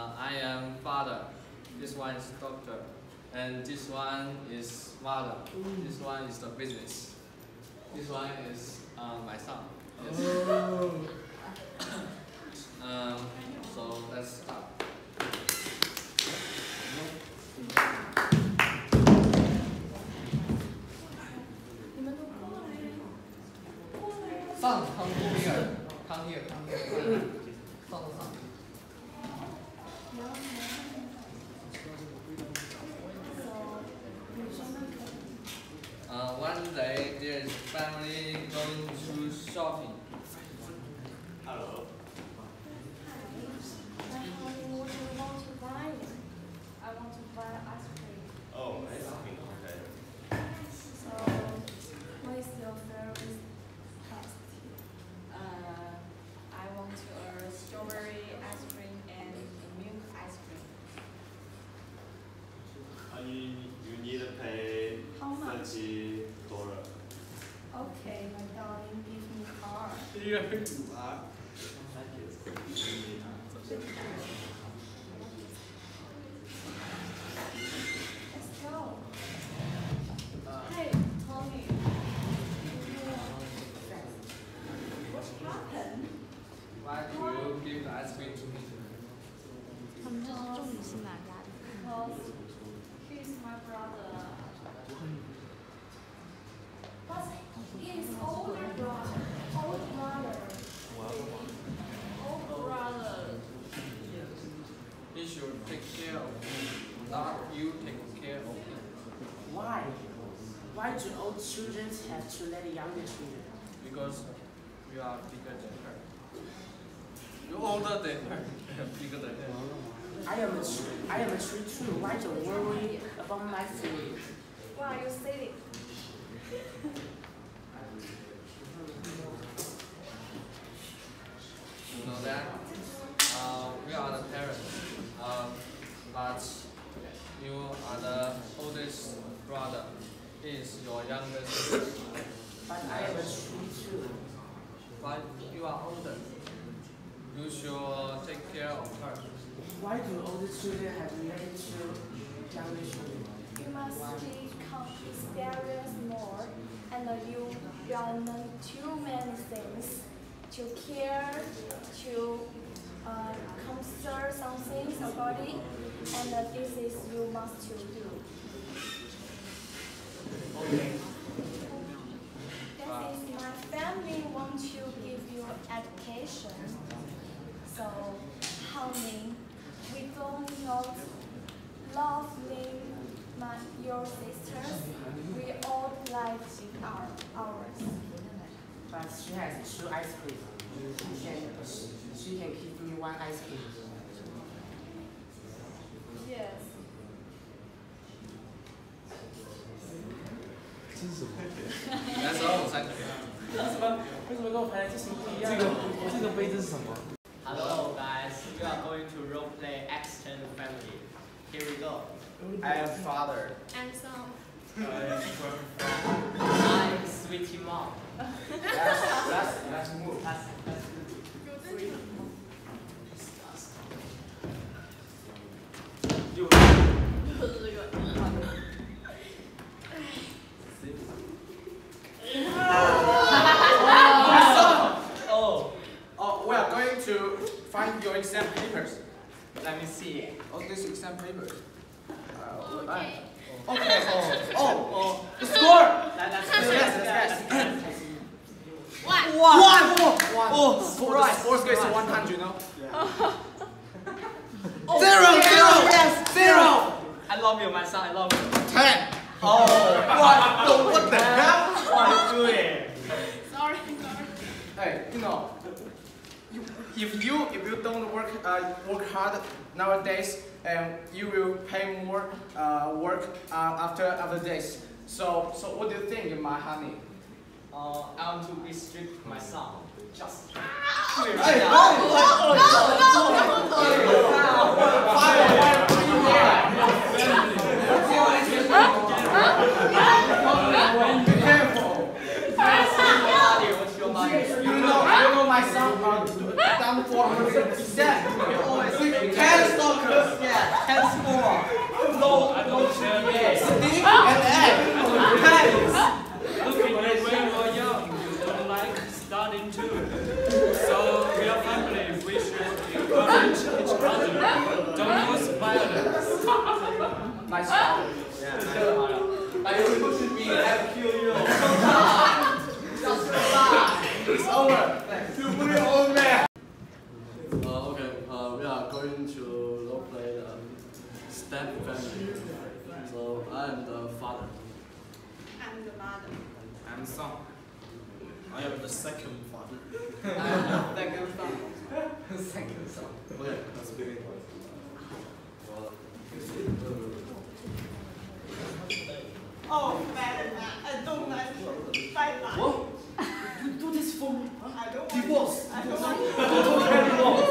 uh, I am father. This one is doctor. And this one is mother. This one is the business. This one is uh, my son. Yes. um, so let's start. Uh, one day there is family going to shopping. Hello. What do you want to buy? I want to buy ice cream. Oh, ice cream. Okay. So, what is your favorite taste? Uh, I want a strawberry ice cream and milk ice cream. Uh, you, you need to pay How much? thirty dollar. Okay, my darling, give me card. 越 Why do old children have to let younger children? Because you are bigger than her. You're older than her, bigger than her. I am a tree. I am a tree too. Why don't worry about my food? Why are you sitting? You know that? Uh, we are the parents, um, but you are the oldest brother. He is your younger sister. But I am a tree too. But you are older. You should take care of her. Why do older children have related to younger children? You must become experience more, and you learn too many things to care, to uh, consider some things about it, and this is you must to do. That is my family want to give you education. So, honey, we don't not loving my your sisters. We all like our ours. But she has two ice cream. She can, she can give me one ice cream. Yes. 那时候我三个。为什么为什么跟我排的剧情不一样？这个杯子是什么？ Hello guys, we are going to role play extended family. Here we go. I am father. And some. I'm sweetie mom. See. Oh, this exam papers. Uh, Okay. Okay. Oh, oh, Oh, the score. Yes, yes, yes. What? One. One. Oh, Four, the fourth grade is surprise. 100, no? Oh, Zero, zero. zero, yes, zero. I love you, my son. I love you. Ten. Oh, What? the- What the hell? what are you doing? Sorry, sorry. Hey, you know, you, if you if you don't work uh, work hard nowadays, um, you will pay more uh, work uh, after other days. So so what do you think, my honey? Uh, I want to be strict with my son. Just do it Hey, right oh, now. oh, Be careful. What's your body? What's your body? You know, you know my son uh, do- done for her exam. He always Ten stalkers. Yeah, ten more. No, share yes. Stick and egg. Pens. Look when you were young, you don't like studying too. So we are family, we should encourage each other. Don't use violence. My son. Yeah, But you push me, I'll kill you. Just relax. It's over. You bully old man. Uh, okay, uh, we are going to role play the step family. So I am the father. I'm the mother. I'm son. I am the second father. I am the second son. Second son. Okay, let's begin. Oh, man, I don't like it. Bye bye. What? You do this for me? I don't Divorce. I don't want Don't care anymore.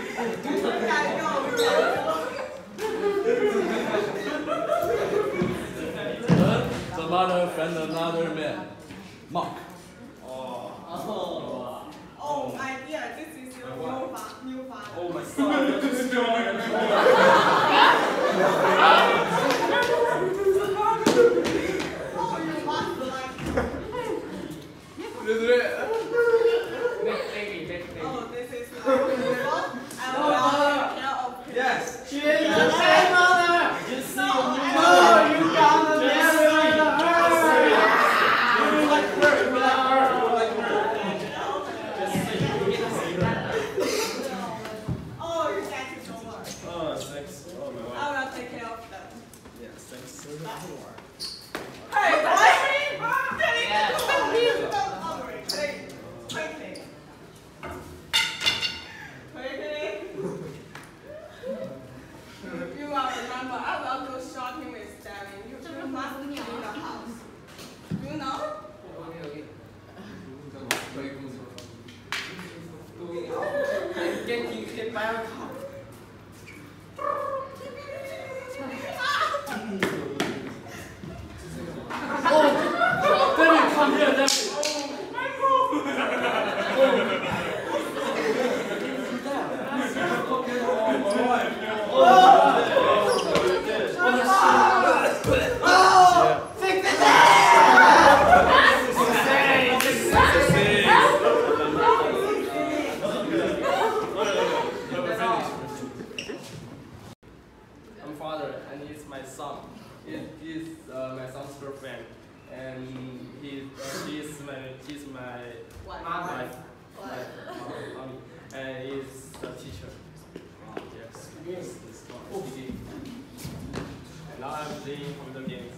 I know. Mother friend another man. Mark. Oh. Oh, my dear, this is your new fa- new father. Oh my son, you're too strong and Oh, you must like. Make baby, make baby. Oh, this is my new boss. I will take care of him. Yes. She is the same mother. You see, No, you I No, you got the Just marry see. her. You like her. You like her. You like her. Oh, you thank you so much. Oh, thanks. Oh my God. I will take care of them. Yes, thanks. Hey. Don't worry. Hey, quickly. Quickly. You remember, I go shopping with Daddy. You, you must clean the house. You know? getting hit by a car. David, come here, David. I'm father, and he's my son. He is uh, my son's girlfriend, and he uh, she is my she's my What? wife, my mommy, and he's the teacher. Yes, yes, this one. He. And now I'm playing computer games.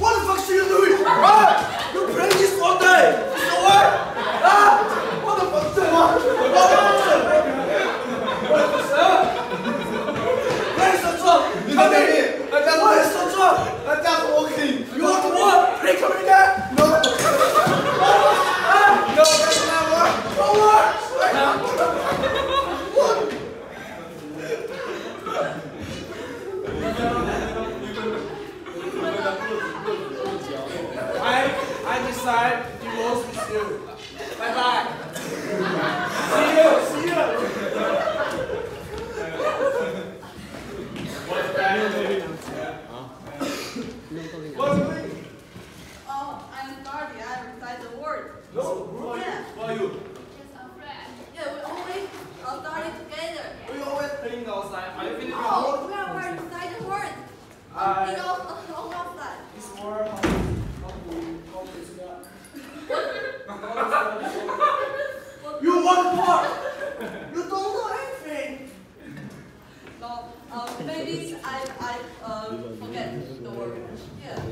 What the fuck are you doing? Ah! You play this all day. You know what? Ah! What the fuck? What the fuck? What the fuck? Where is the truck? Come in. Where is the truck? I'm just walking. You want to walk? Play coming again? No. Ah! No, that's not work. Don't work. I I decide to divorce with you. Bye bye. see you. See you. What's What's the Oh, I'm sorry. I recite the word. No, who are you? Yeah. Who are you? Yeah, we always uh, study together. We always playing outside. Are you finished your Oh, homework? we are recite the word. I. You know, uh, on outside. This word how how to how to say that? You want part? You don't know anything. No, uh, maybe I, I uh, forget the word. Yeah.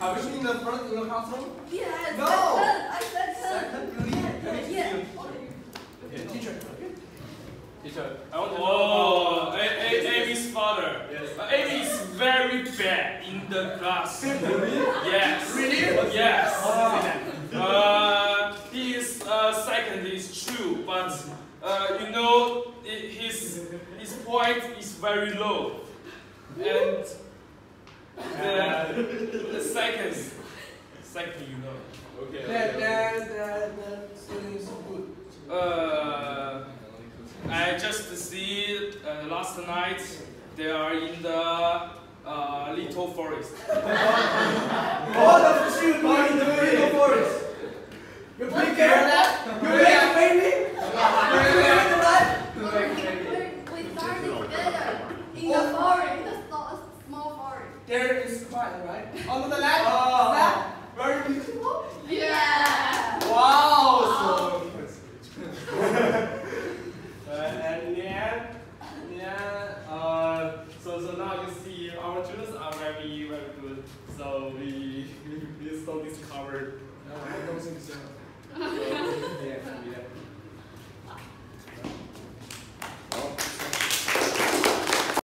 Are you in the front in the classroom? Yeah, No. second. I said Second, you leave. Yeah, yeah. Okay, teacher. Teacher, I want to know. Oh, A- A- Amy's father. Yes. Uh, Amy is very bad in the class. yes. Really? Yes. Ah. Uh, he is uh, second is true, but uh, you know his his point is very low, and the, the seconds Second, you know. Okay. That, that, that, that feeling is good. Uh, I just see uh, last night they are in the uh, little forest.